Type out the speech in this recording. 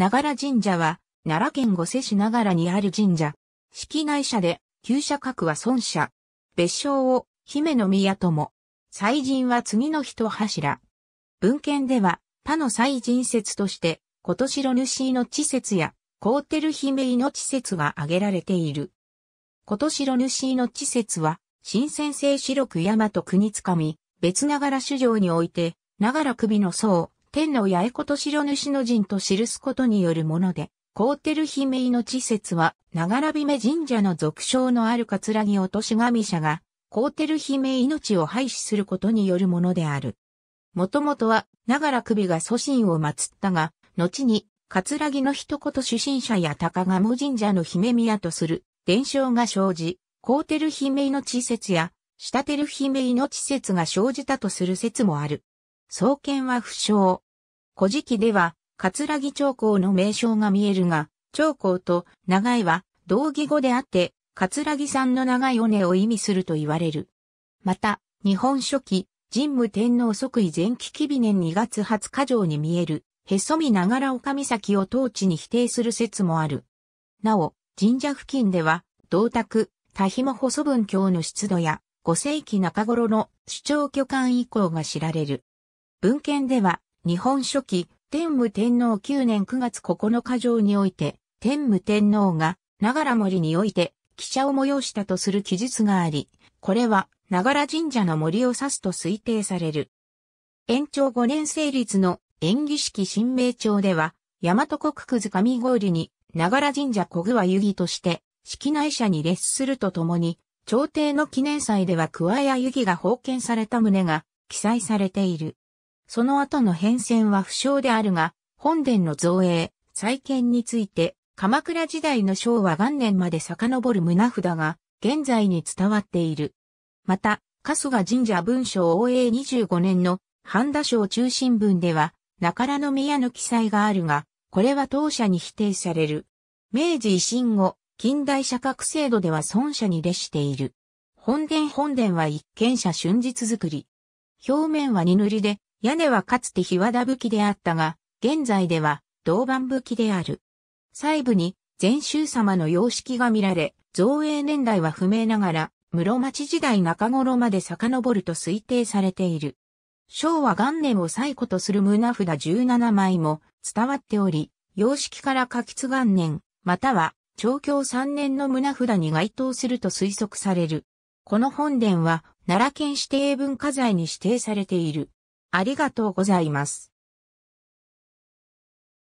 ながら神社は、奈良県御所市ながらにある神社。式内社で、旧社格は孫社。別称を、姫の宮とも。祭神は次の人柱。文献では、他の祭神説として、今年の主の地説や、コーテル姫の地説が挙げられている。今年の主の地説は、新鮮性白く山と国つかみ、別ながら主上において、ながら首の層、天皇八重こと白主の陣と記すことによるもので、コーテル姫の地説は、ながら姫神社の俗称のある桂木落とし神社が、コーテル姫命を廃止することによるものである。もともとは、ながら首が祖神を祀ったが、後に、桂木の一言主神者や高鴨神社の姫宮とする伝承が生じ、コーテル姫命説や、シタテル姫命説が生じたとする説もある。創建は不詳。古事記では、桂木長江の名称が見えるが、長江と長いは同義語であって、桂木さんの長い尾根を意味すると言われる。また、日本書紀、神武天皇即位前期紀微年2月20日上に見える、へそみながら丘岬を統治に否定する説もある。なお、神社付近では、銅鐸、多紐細文教の出土や、5世紀中頃の主張巨漢以降が知られる。文献では、日本書紀、天武天皇9年9月9日上において、天武天皇が、長良森において、記者を催したとする記述があり、これは、長良神社の森を指すと推定される。延長5年成立の演技式新名帳では、大和国区図上郡に、長良神社小具は遊戯として、式内社に列するとともに、朝廷の記念祭では桑屋遊戯が封建された旨が記載されている。その後の変遷は不詳であるが、本殿の造営、再建について、鎌倉時代の昭和元年まで遡る胸札が、現在に伝わっている。また、春日神社文書応永25年の半田省中心文では、中良宮の記載があるが、これは当社に否定される。明治維新後、近代社格制度では孫社に列している。本殿本殿は一見者春日作り。表面は二塗りで、屋根はかつて日和田武器であったが、現在では銅板武器である。細部に禅宗様の様式が見られ、造営年代は不明ながら、室町時代中頃まで遡ると推定されている。昭和元年を最古とする胸札17枚も伝わっており、様式から下吉元年、または長教3年の胸札に該当すると推測される。この本殿は奈良県指定文化財に指定されている。ありがとうございます。